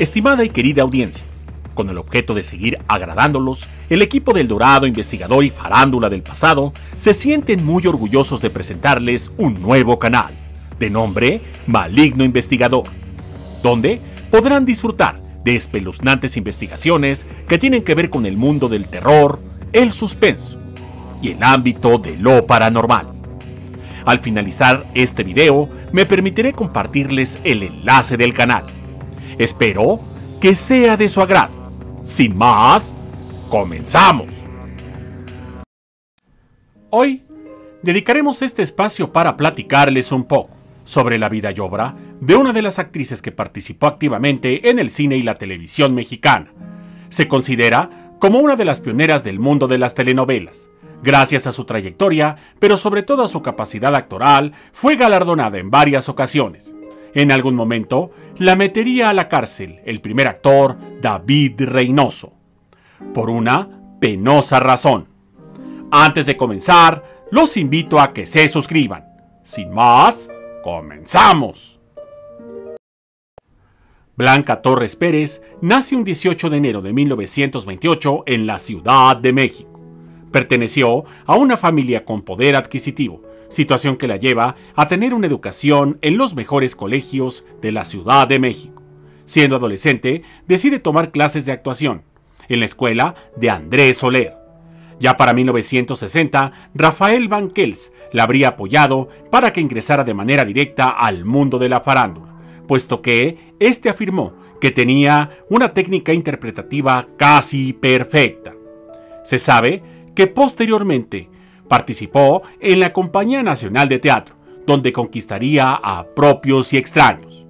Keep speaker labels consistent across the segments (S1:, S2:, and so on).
S1: Estimada y querida audiencia, con el objeto de seguir agradándolos, el equipo del Dorado Investigador y Farándula del pasado se sienten muy orgullosos de presentarles un nuevo canal, de nombre Maligno Investigador, donde podrán disfrutar de espeluznantes investigaciones que tienen que ver con el mundo del terror, el suspenso y el ámbito de lo paranormal. Al finalizar este video, me permitiré compartirles el enlace del canal. Espero que sea de su agrado. Sin más, comenzamos. Hoy dedicaremos este espacio para platicarles un poco sobre la vida y obra de una de las actrices que participó activamente en el cine y la televisión mexicana. Se considera como una de las pioneras del mundo de las telenovelas. Gracias a su trayectoria, pero sobre todo a su capacidad actoral, fue galardonada en varias ocasiones. En algún momento, la metería a la cárcel el primer actor David Reynoso, por una penosa razón. Antes de comenzar, los invito a que se suscriban. Sin más, comenzamos. Blanca Torres Pérez nace un 18 de enero de 1928 en la Ciudad de México. Perteneció a una familia con poder adquisitivo, situación que la lleva a tener una educación en los mejores colegios de la Ciudad de México. Siendo adolescente, decide tomar clases de actuación en la escuela de Andrés Soler. Ya para 1960, Rafael Banquels la habría apoyado para que ingresara de manera directa al mundo de la farándula, puesto que éste afirmó que tenía una técnica interpretativa casi perfecta. Se sabe que posteriormente participó en la Compañía Nacional de Teatro, donde conquistaría a propios y extraños.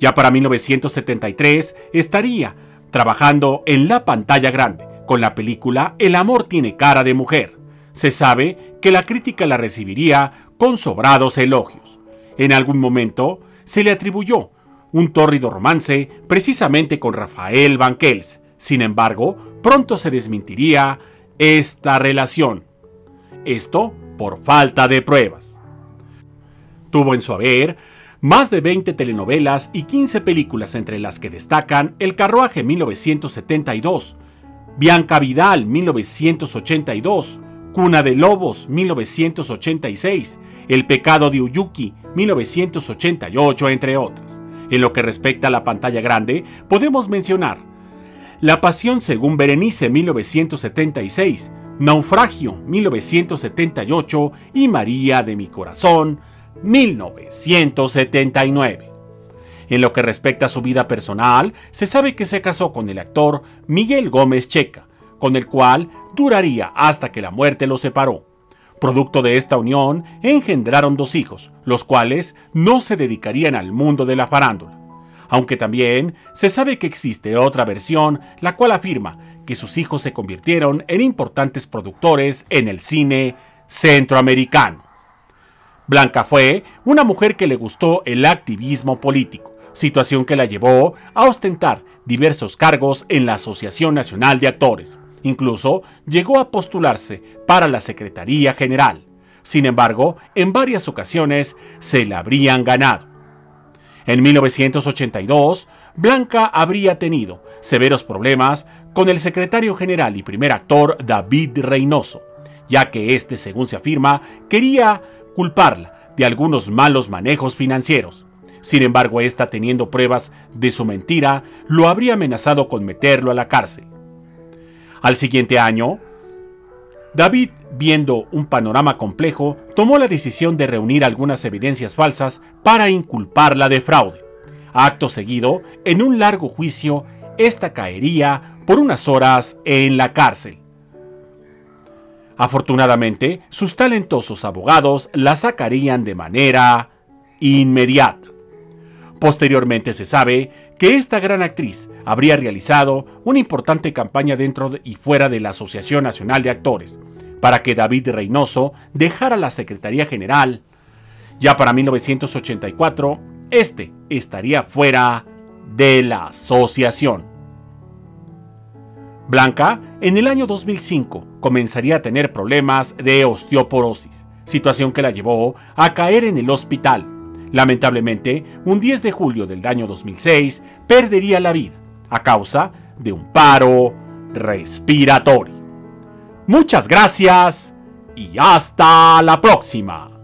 S1: Ya para 1973 estaría trabajando en la pantalla grande con la película El amor tiene cara de mujer. Se sabe que la crítica la recibiría con sobrados elogios. En algún momento se le atribuyó un tórrido romance precisamente con Rafael Banquels. Sin embargo, pronto se desmentiría esta relación. Esto por falta de pruebas. Tuvo en su haber más de 20 telenovelas y 15 películas entre las que destacan El Carruaje 1972, Bianca Vidal 1982, Cuna de Lobos 1986, El Pecado de Uyuki 1988, entre otras. En lo que respecta a la pantalla grande, podemos mencionar La Pasión según Berenice 1976, Naufragio 1978 y María de mi Corazón 1979. En lo que respecta a su vida personal, se sabe que se casó con el actor Miguel Gómez Checa, con el cual duraría hasta que la muerte los separó. Producto de esta unión, engendraron dos hijos, los cuales no se dedicarían al mundo de la farándula. Aunque también se sabe que existe otra versión, la cual afirma que sus hijos se convirtieron en importantes productores en el cine centroamericano. Blanca fue una mujer que le gustó el activismo político, situación que la llevó a ostentar diversos cargos en la Asociación Nacional de Actores. Incluso llegó a postularse para la Secretaría General. Sin embargo, en varias ocasiones se la habrían ganado. En 1982, Blanca habría tenido severos problemas con el secretario general y primer actor David Reynoso, ya que este, según se afirma, quería culparla de algunos malos manejos financieros. Sin embargo, esta, teniendo pruebas de su mentira, lo habría amenazado con meterlo a la cárcel. Al siguiente año, David, viendo un panorama complejo, tomó la decisión de reunir algunas evidencias falsas para inculparla de fraude. Acto seguido, en un largo juicio, esta caería por unas horas en la cárcel. Afortunadamente, sus talentosos abogados la sacarían de manera inmediata. Posteriormente se sabe que esta gran actriz habría realizado una importante campaña dentro y fuera de la Asociación Nacional de Actores para que David Reynoso dejara la Secretaría General. Ya para 1984, este estaría fuera de la asociación. Blanca, en el año 2005, comenzaría a tener problemas de osteoporosis, situación que la llevó a caer en el hospital. Lamentablemente, un 10 de julio del año 2006 perdería la vida a causa de un paro respiratorio. Muchas gracias y hasta la próxima.